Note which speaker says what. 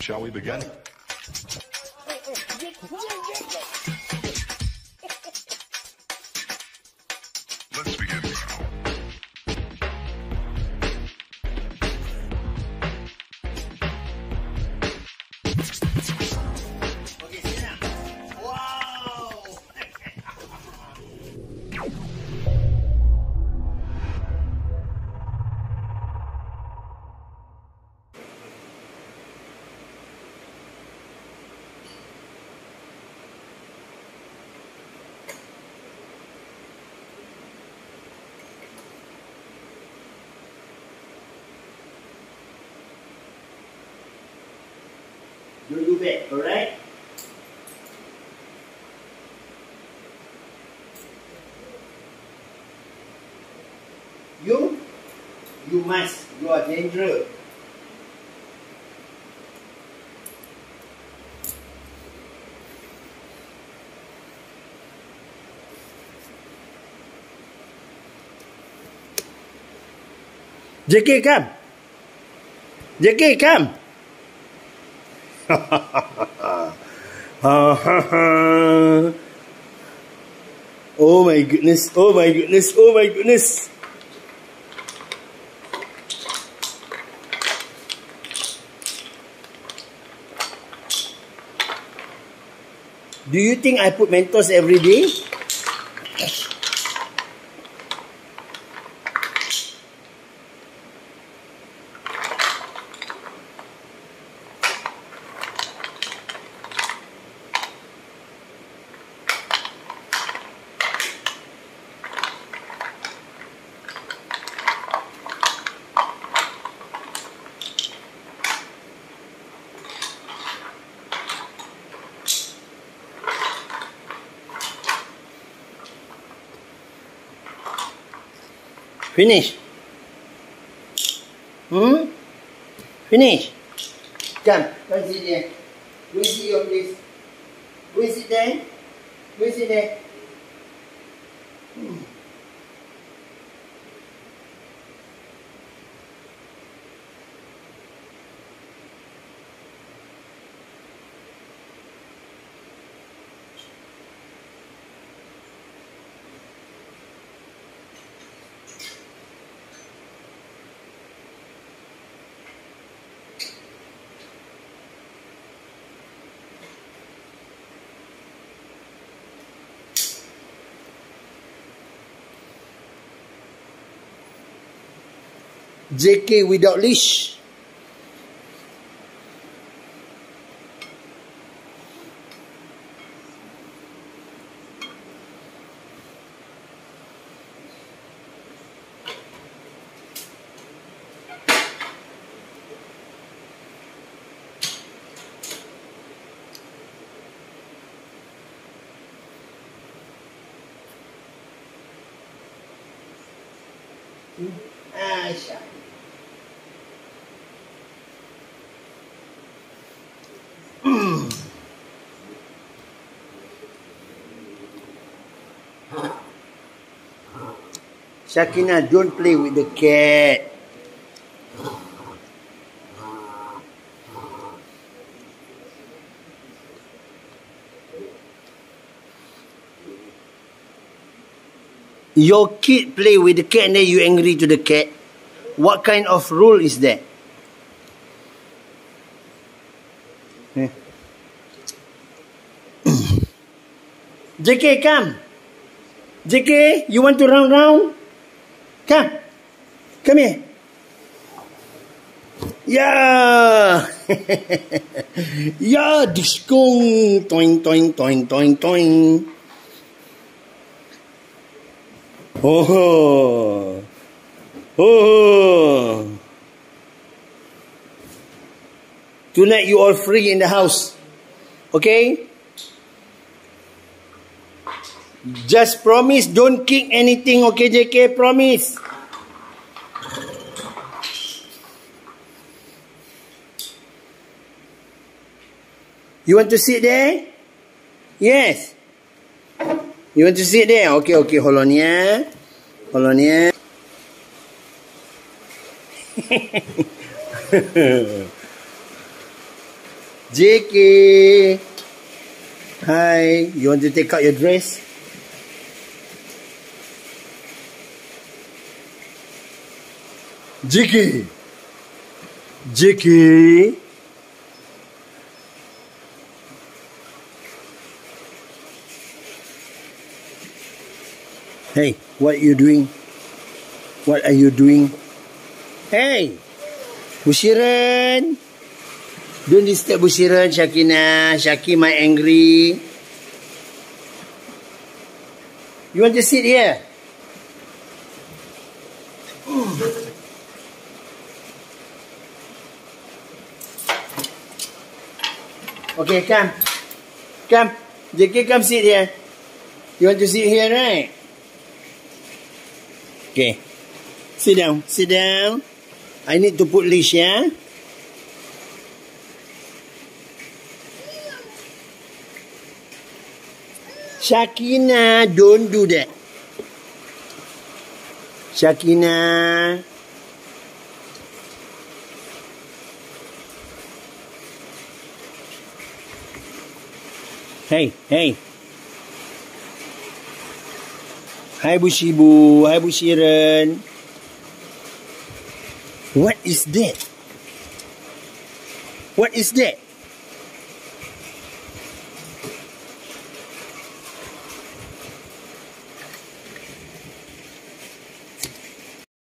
Speaker 1: Shall we begin?
Speaker 2: Don't do bad, alright? You, you must. You are dangerous. JK, come. JK, come. oh my goodness, oh my goodness, oh my goodness. Do you think I put Mentos every day? Finish. Hmm? Finish. Come, come sit there. Go sit your place. Go and sit there. There. Hmm. JK without leash. Ah, shit. Shakina, don't play with the cat. Your kid play with the cat and then you angry to the cat. What kind of rule is that? Eh. JK, come. JK, you want to run round? Come. Come here. Yeah. yeah, disco. Toing, toing, toing, toing, toing. Oh. Oh. Tonight you all free in the house. Okay? Just promise don't kick anything, okay, JK? Promise. You want to sit there? Yes. You want to sit there? Okay, okay, hold on, yeah. Hold on, yeah. JK. Hi, you want to take out your dress? JK. JK. Hey, what you doing? What are you doing? Hey, Bushiran. Don't disturb Bushiran, Shakina. Shaki my angry. You want to sit here? Okay, come. Come. JK, come sit here. You want to sit here, right? Okay. Sit down. Sit down. I need to put leash, yeah? Shakina, don't do that. Shakina. Hey, hey. Hai Bushibu, hai Bushiran. What is that? What is that?